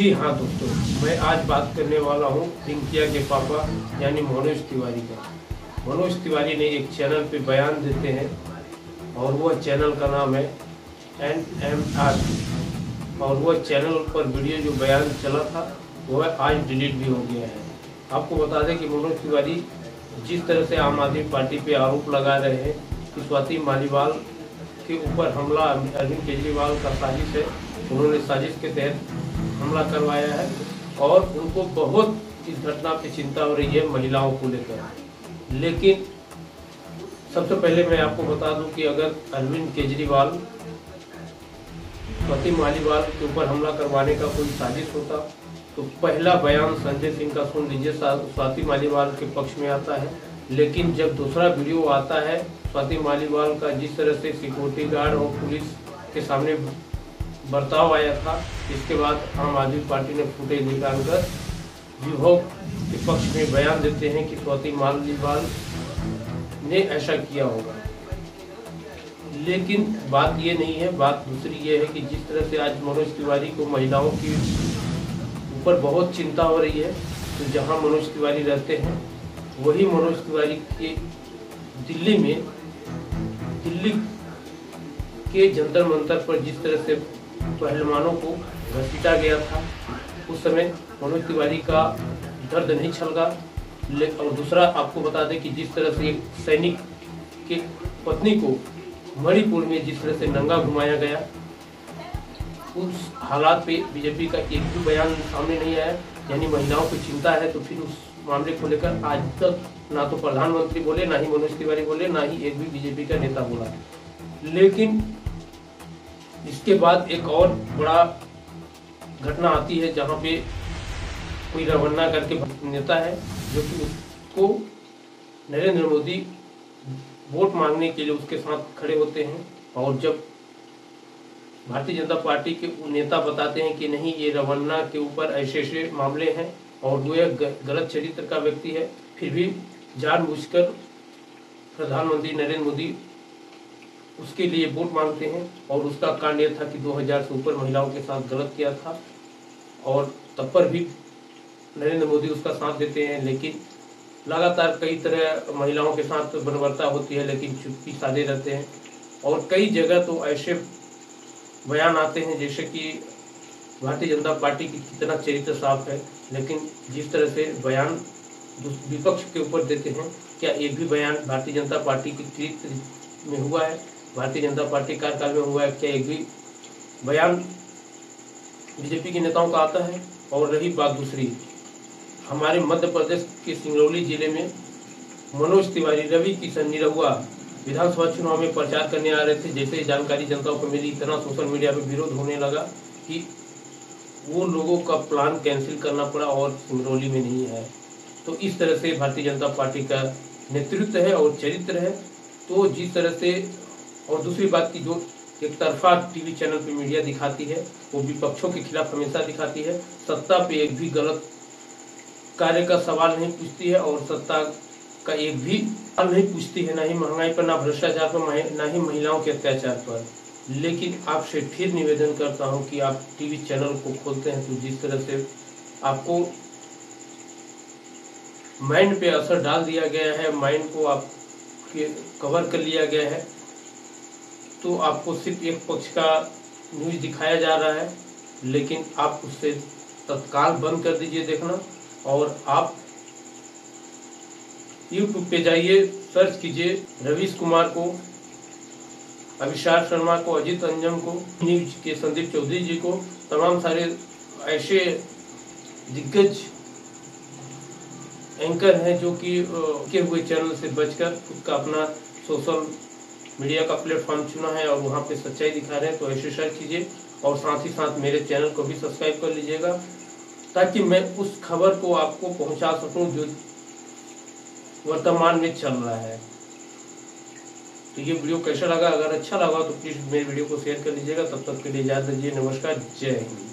जी हाँ दोस्तों, मैं आज बात करने वाला हूँ रिंकिया के पापा, यानी मनोज तिवारी का। मनोज तिवारी ने एक चैनल पे बयान देते हैं और वह चैनल का नाम है एन एम आर और वह चैनल पर वीडियो जो बयान चला था वह आज डिलीट भी हो गया है। आपको बता दें कि मनोज तिवारी जिस तरह से आम आदमी पार्टी पे आरोप लगा रहे हैं कि स्वाति मालीवाल के ऊपर हमला, अरविंद केजरीवाल का साजिश है, उन्होंने साजिश के तहत हमला करवाया है और उनको बहुत इस घटना की चिंता हो रही है महिलाओं को लेकर। लेकिन सबसे पहले मैं आपको बता दूँ कि अगर अरविंद केजरीवाल स्वाति मालीवाल के ऊपर हमला करवाने का कोई साजिश होता तो पहला बयान संजय सिंह का सुन लीजिए स्वाति मालीवाल के पक्ष में आता है। लेकिन जब दूसरा वीडियो आता है, स्वाति मालीवाल का जिस तरह से सिक्योरिटी गार्ड और पुलिस के सामने बर्ताव आया था। इसके बाद आम आदमी पार्टी ने फुटेज निकालकर विभोग के पक्ष में बयान देते हैं कि स्वाति मालीवाल ने ऐसा किया होगा। लेकिन बात ये नहीं है, बात दूसरी ये है कि जिस तरह से आज मनोज तिवारी को महिलाओं की ऊपर बहुत चिंता हो रही है तो जहाँ मनोज तिवारी रहते हैं, वही मनोज तिवारी के दिल्ली में, दिल्ली के जंतर मंतर पर जिस तरह से पहलवानों को घसीटा गया था। उस समय मनोज तिवारी का दर्द नहीं छलगा और दूसरा आपको बता दें कि जिस तरह से एक सैनिक के पत्नी को मणिपुर में जिस तरह से नंगा घुमाया गया, उस हालात पे बीजेपी का एक भी बयान सामने नहीं आया। यानी महिलाओं को चिंता है तो फिर उस मामले को लेकर आज तक ना तो प्रधानमंत्री बोले, ना ही मनोज तिवारी बोले, ना ही एक भी बीजेपी का नेता बोला। लेकिन इसके बाद एक और बड़ा घटना आती है जहाँ पे कोई रवन्ना करके नेता है जो कि उसको नरेंद्र मोदी वोट मांगने के लिए उसके साथ खड़े होते हैं और जब भारतीय जनता पार्टी के नेता बताते हैं कि नहीं, ये रवन्ना के ऊपर ऐसे ऐसे मामले हैं और वो एक गलत चरित्र का व्यक्ति है, फिर भी जानबूझकर प्रधानमंत्री नरेंद्र मोदी उसके लिए वोट मांगते हैं और उसका कांड यह था कि 2000 से ऊपर महिलाओं के साथ गलत किया था और तब पर भी नरेंद्र मोदी उसका साथ देते हैं, लेकिन लगातार कई तरह महिलाओं के साथ बनवर्ता होती है, लेकिन चुप्पी साधे रहते हैं। और कई जगह तो ऐसे बयान आते हैं, जैसे कि भारतीय जनता पार्टी की कितना चरित्र साफ़ है, लेकिन जिस तरह से बयान विपक्ष के ऊपर देते हैं, क्या एक भी बयान भारतीय जनता पार्टी की चरित्र में हुआ है? भारतीय जनता पार्टी कार्यकाल में हुआ क्या एक भी बयान बीजेपी के नेताओं का आता है और रही बात दूसरी, हमारे मध्य प्रदेश के सिंगरौली ज़िले में मनोज तिवारी, रवि किशन, निरहुआ विधानसभा चुनाव में प्रचार करने आ रहे थे। जैसे जानकारी जनता को मिली, इतना सोशल मीडिया पे विरोध होने लगा कि वो लोगों का प्लान कैंसिल करना पड़ा और सिंगरौली में नहीं है। तो इस तरह से भारतीय जनता पार्टी का नेतृत्व है और चरित्र है। तो जिस तरह से और दूसरी बात की जो एक तरफा टीवी चैनल पे मीडिया दिखाती है, वो विपक्षों के खिलाफ हमेशा दिखाती है। सत्ता पे एक भी गलत कार्य का सवाल नहीं पूछती है और सत्ता का एक भी सवाल नहीं पूछती है, ना ही महँगाई पर, ना भ्रष्टाचार पर ना ही महिलाओं के अत्याचार पर। लेकिन आपसे फिर निवेदन करता हूँ कि आप टीवी चैनल को खोलते हैं तो जिस तरह से आपको माइंड पे असर डाल दिया गया है, माइंड को आप कवर कर लिया गया है तो आपको सिर्फ़ एक पक्ष का न्यूज़ दिखाया जा रहा है, लेकिन आप उससे तत्काल बंद कर दीजिए देखना और आप यूट्यूब पे जाइए सर्च कीजिए रवीश कुमार को, अभिषाक शर्मा को, अजीत अंजम को, न्यूज़ के संदीप चौधरी जी को, तमाम सारे ऐसे दिग्गज एंकर हैं जो कि के हुए चैनल से बचकर उसका अपना सोशल मीडिया का प्लेटफॉर्म चुना है और वहाँ पे सच्चाई दिखा रहे हैं तो ऐसे शेयर कीजिए और साथ ही साथ मेरे चैनल को भी सब्सक्राइब कर लीजिएगा ताकि मैं उस खबर को आपको पहुँचा सकूँ जो वर्तमान में चल रहा है। तो ये वीडियो कैसा लगा? अगर अच्छा लगा तो प्लीज़ मेरे वीडियो को शेयर कर लीजिएगा। तब तक के लिए याद दीजिए। नमस्कार। जय हिंद।